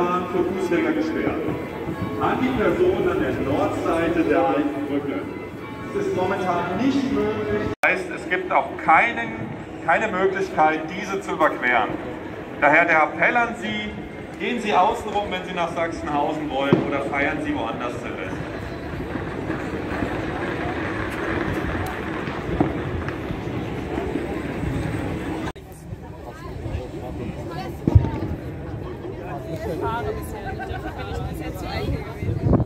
momentan für Fußgänger gesperrt. An die Person an der Nordseite der alten Brücke. Es ist momentan nicht möglich. Das heißt, es gibt auch keinen, keine Möglichkeit, diese zu überqueren. Daher der Appell an Sie, gehen Sie außenrum, wenn Sie nach Sachsenhausen wollen oder feiern Sie woanders Silvester. Haare bisher. Dafür bin ich bis jetzt zu eingegangen.